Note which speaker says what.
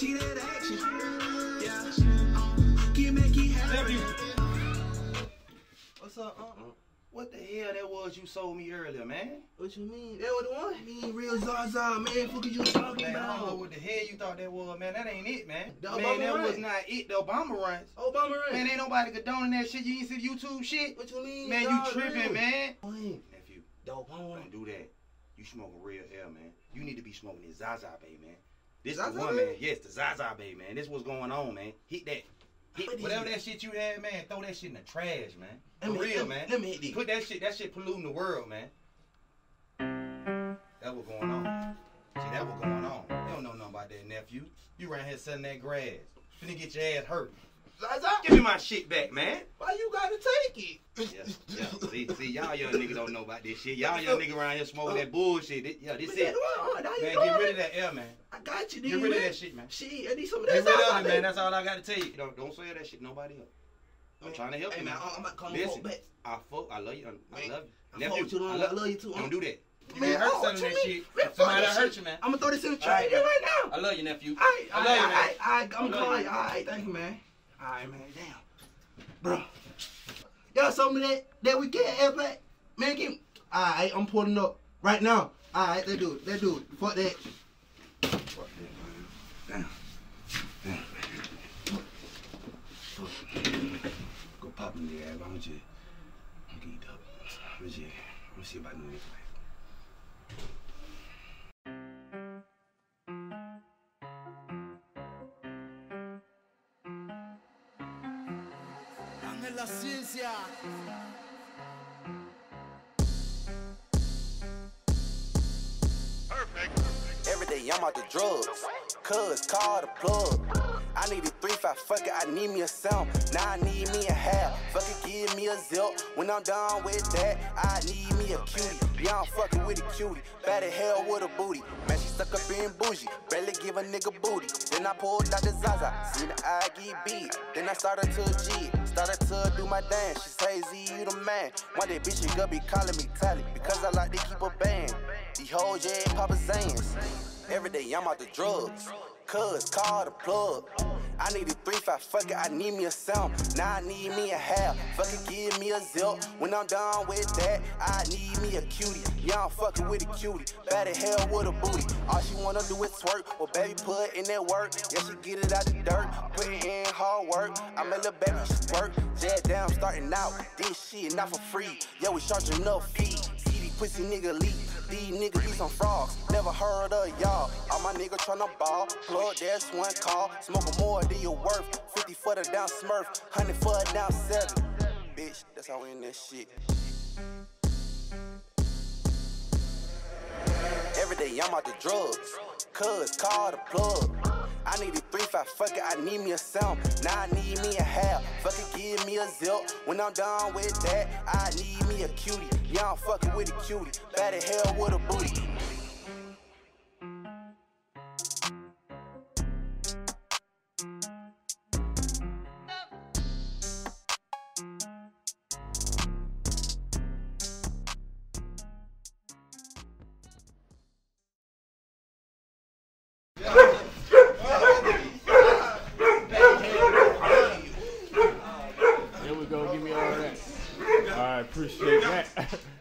Speaker 1: See that action? Yeah. Get back, get happy.
Speaker 2: What's up, uh? What the hell that was you sold me earlier, man?
Speaker 1: What you mean? That was the one? I mean, real Zaza, man. Fuck is you talking
Speaker 2: Man, I don't know
Speaker 1: about?
Speaker 2: what the hell you thought that was, man. That ain't it, man.
Speaker 1: The
Speaker 2: man,
Speaker 1: Obama
Speaker 2: that
Speaker 1: run.
Speaker 2: was not it. The Obama runs.
Speaker 1: Obama ran.
Speaker 2: Man, ain't nobody condoning that shit. You ain't see the YouTube shit?
Speaker 1: what you mean?
Speaker 2: Man, you tripping,
Speaker 1: real?
Speaker 2: man.
Speaker 1: When?
Speaker 2: Nephew,
Speaker 1: The Obama
Speaker 2: don't do that. You smoking real air, man. You need to be smoking this Zaza Bay, man. This
Speaker 1: Zaza
Speaker 2: the one, man. Yes, the Zaza Bay, man. This what's going on, man. Hit that. Hit whatever that shit you had, man. Throw that shit in the trash, man.
Speaker 1: Let
Speaker 2: For
Speaker 1: me-
Speaker 2: real,
Speaker 1: let
Speaker 2: man.
Speaker 1: let me hit this.
Speaker 2: Put that shit. That shit polluting the world, man. That what going on. See, that what going on. You don't know nothing about that, nephew. You around here selling that grass. Finna get your ass hurt.
Speaker 1: Zaza,
Speaker 2: Give me my shit back, man.
Speaker 1: why you gotta take it?
Speaker 2: Yeah, yeah. See, see, y'all young niggas don't know about this shit. Y'all young niggas around here smoking that bullshit. This- Yeah, this it.
Speaker 1: what? Now you
Speaker 2: Man, get rid of that air, man.
Speaker 1: I got you,
Speaker 2: Get
Speaker 1: nigga,
Speaker 2: rid of that shit, man.
Speaker 1: Shit, I need some of that.
Speaker 2: Get rid of it, man. That's all I got to tell you. Don't, don't say that shit nobody else. I'm
Speaker 1: Man,
Speaker 2: trying to help
Speaker 1: hey,
Speaker 2: you,
Speaker 1: man. I'm not to call my
Speaker 2: Listen,
Speaker 1: phone back.
Speaker 2: I fuck. I love you. I
Speaker 1: Man,
Speaker 2: love you.
Speaker 1: I with you,
Speaker 2: I
Speaker 1: I
Speaker 2: love,
Speaker 1: love you too.
Speaker 2: Don't do that. You
Speaker 1: Man,
Speaker 2: get hurt
Speaker 1: oh, what
Speaker 2: that
Speaker 1: you
Speaker 2: shit.
Speaker 1: Man,
Speaker 2: Somebody
Speaker 1: that
Speaker 2: hurt you, man.
Speaker 1: I'm gonna throw this in the trash
Speaker 2: right,
Speaker 1: right, now.
Speaker 2: I love you, nephew.
Speaker 1: Alright,
Speaker 2: I love you, man.
Speaker 1: I'm
Speaker 2: I love
Speaker 1: calling
Speaker 2: you.
Speaker 1: you. Alright, thank you, man. Alright, man, damn. Bro. Y'all some of that that we get airplay? Man, give Alright, I'm pulling up right now. Alright, let's do it. Let's do it. Fuck that.
Speaker 2: Go pop in the ass. I'm just. I'm geeked up. Just. I'm see the next fight.
Speaker 3: en la ciencia.
Speaker 4: I'm out the drugs. Cuz call the plug. I need a three five, fuck it, I need me a sound. Now I need me a half. Fuck it, give me a zip. When I'm done with that, I need me a cutie. Yeah, I'm fucking with a cutie. Bad as hell with a booty. Man, she stuck up being bougie. Barely give a nigga booty. Then I pulled out the Zaza. Seen the eye get beat. Then I started to G. Started to do my dance. She say, Z, you the man. One day, bitch, you gonna be calling me Tally. Because I like to keep a band. These hoes, yeah, Papa Zans. Every day I'm out the drugs. Cuz call the plug. I need a three five, fuck it, I need me a sound. Now I need me a half. Fuck it, give me a zip. When I'm done with that, I need me a cutie. Yeah, I'm fucking with a cutie. Bad as hell with a booty. All she wanna do is twerk. Well, baby, put in that work. Yeah, she get it out the dirt. Put it in hard work. I'm a little baby she work. Jet down, starting out. This shit not for free. Yeah, we charging no fee. See these pussy nigga leak. These niggas be some frogs. Never heard of y'all. All my niggas tryna ball. Plug, that's one call. Smoking more than your worth. 50 for the down smurf. 100 for a down seven. Bitch, that's how we in that shit. Every day I'm out the drugs. Cuz call the plug. I need a three five, fuck it, I need me a sound. Now I need me a half. Fuck it, give me a zip. When I'm done with that, I need me a cutie. Y'all fucking with a cutie. Bad as hell with a booty. go. Give me I appreciate that.